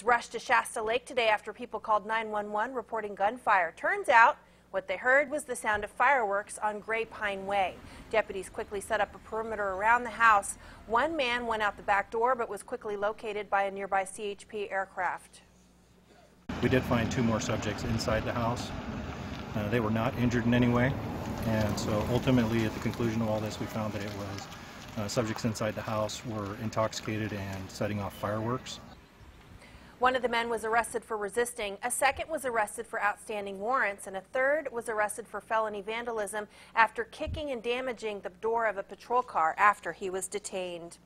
Deputies rushed to Shasta Lake today after people called 911 reporting gunfire. Turns out what they heard was the sound of fireworks on Gray Pine Way. Deputies quickly set up a perimeter around the house. One man went out the back door but was quickly located by a nearby CHP aircraft. We did find two more subjects inside the house. Uh, they were not injured in any way, and so ultimately, at the conclusion of all this, we found that it was uh, subjects inside the house were intoxicated and setting off fireworks. One of the men was arrested for resisting, a second was arrested for outstanding warrants, and a third was arrested for felony vandalism after kicking and damaging the door of a patrol car after he was detained.